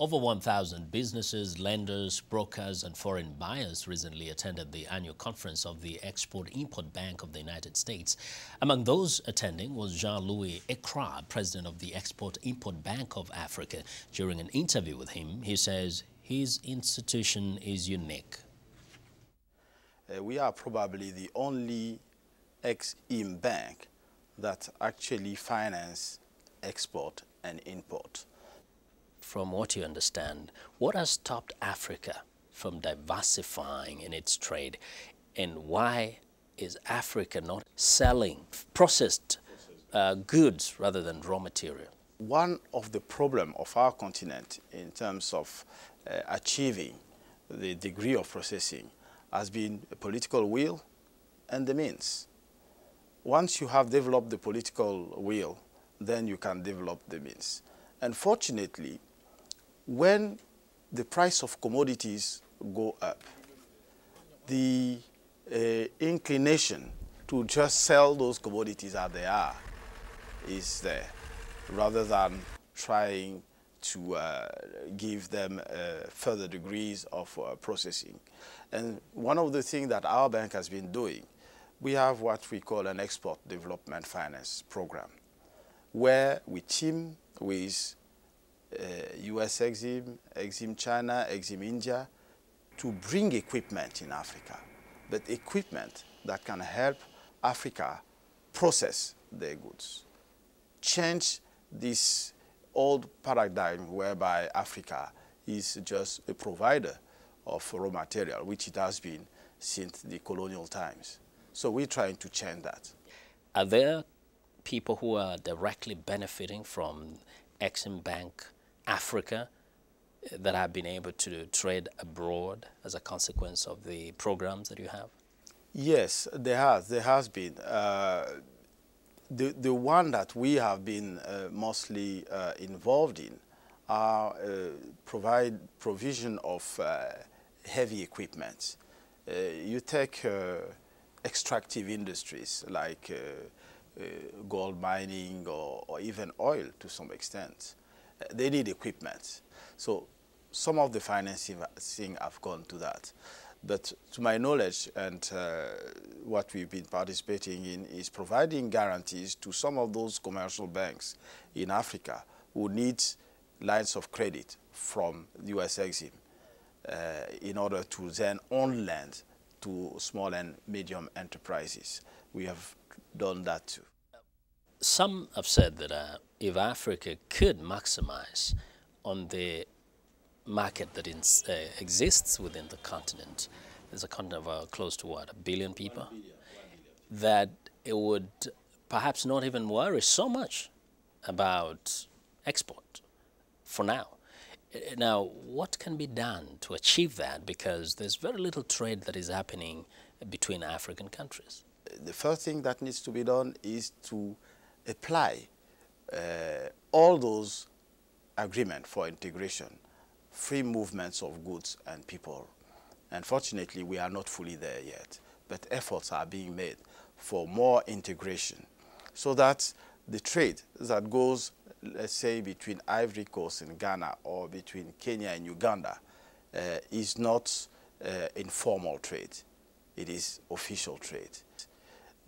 Over 1,000 businesses, lenders, brokers, and foreign buyers recently attended the annual conference of the Export-Import Bank of the United States. Among those attending was Jean-Louis Ekra, president of the Export-Import Bank of Africa. During an interview with him, he says his institution is unique. Uh, we are probably the only ex-im bank that actually finance export and import from what you understand, what has stopped Africa from diversifying in its trade? And why is Africa not selling processed uh, goods rather than raw material? One of the problems of our continent in terms of uh, achieving the degree of processing has been a political will and the means. Once you have developed the political will, then you can develop the means. Unfortunately, when the price of commodities go up, the uh, inclination to just sell those commodities as they are is there, rather than trying to uh, give them uh, further degrees of uh, processing. And one of the things that our bank has been doing, we have what we call an export development finance program, where we team with US uh, Exim, Exim China, Exim India, to bring equipment in Africa, but equipment that can help Africa process their goods. Change this old paradigm whereby Africa is just a provider of raw material, which it has been since the colonial times. So we're trying to change that. Are there people who are directly benefiting from Exim Bank Africa that have been able to trade abroad as a consequence of the programs that you have? Yes, there has. There has been. Uh, the, the one that we have been uh, mostly uh, involved in are uh, provide provision of uh, heavy equipment. Uh, you take extractive industries like gold mining or, or even oil to some extent they need equipment. So some of the financing have gone to that. But to my knowledge and uh, what we've been participating in is providing guarantees to some of those commercial banks in Africa who need lines of credit from US Exim uh, in order to then own land to small and medium enterprises. We have done that too. Some have said that uh, if Africa could maximize on the market that is, uh, exists within the continent, there's a continent of uh, close to what, a billion people, that it would perhaps not even worry so much about export for now. Now, what can be done to achieve that? Because there's very little trade that is happening between African countries. The first thing that needs to be done is to apply uh, all those agreements for integration, free movements of goods and people. Unfortunately, we are not fully there yet, but efforts are being made for more integration so that the trade that goes, let's say, between Ivory Coast and Ghana or between Kenya and Uganda uh, is not uh, informal trade. It is official trade.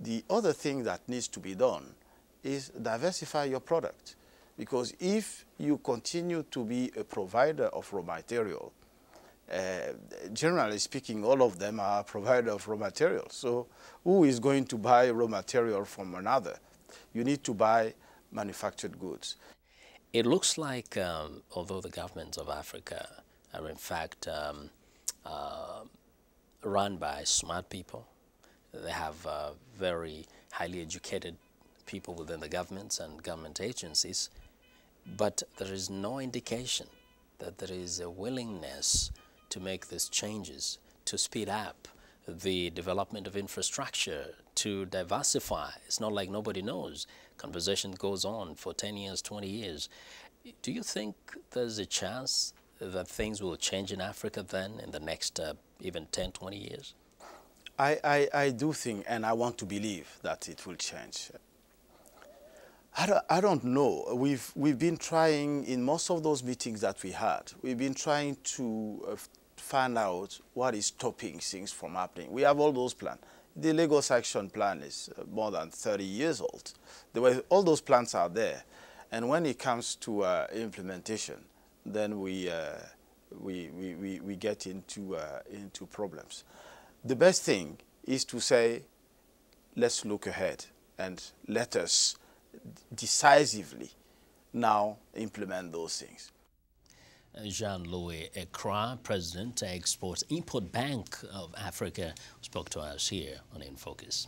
The other thing that needs to be done is diversify your product. Because if you continue to be a provider of raw material, uh, generally speaking, all of them are provider of raw material. So who is going to buy raw material from another? You need to buy manufactured goods. It looks like, um, although the governments of Africa are in fact um, uh, run by smart people, they have uh, very highly educated people within the governments and government agencies, but there is no indication that there is a willingness to make these changes, to speed up the development of infrastructure, to diversify. It's not like nobody knows. Conversation goes on for 10 years, 20 years. Do you think there's a chance that things will change in Africa then in the next uh, even 10, 20 years? I, I, I do think and I want to believe that it will change. I don't, I don't know. We've, we've been trying, in most of those meetings that we had, we've been trying to uh, find out what is stopping things from happening. We have all those plans. The Lagos Action Plan is uh, more than 30 years old. Were, all those plans are there. And when it comes to uh, implementation, then we, uh, we, we, we, we, get into, uh, into problems. The best thing is to say, let's look ahead and let us decisively now implement those things. Jean-Louis Ekra, President, Export Import Bank of Africa, spoke to us here on In Focus.